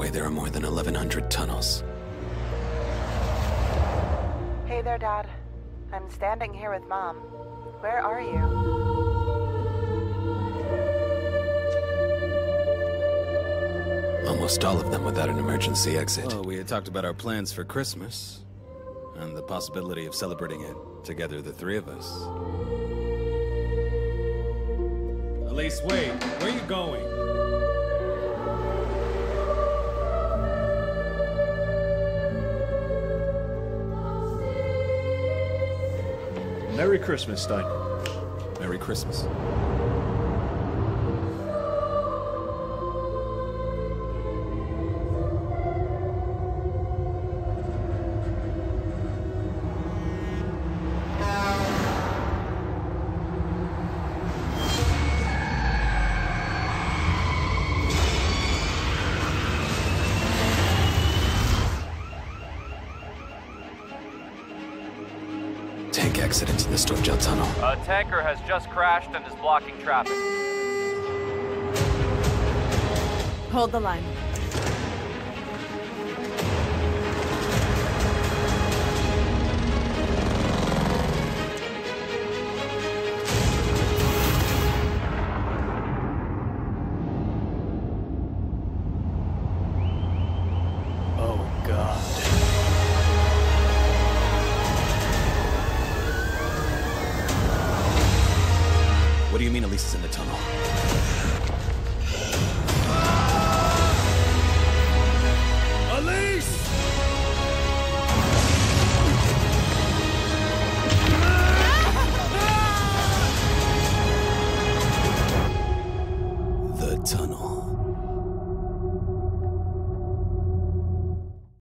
way there are more than 1,100 tunnels. Hey there, Dad. I'm standing here with Mom. Where are you? Almost all of them without an emergency exit. Well, we had talked about our plans for Christmas. And the possibility of celebrating it together, the three of us. Elise, wait. Where are you going? Merry Christmas, Stein. Merry Christmas. Tank exit into the Stormgel tunnel. A tanker has just crashed and is blocking traffic. Hold the line. What do you mean Elise is in the tunnel?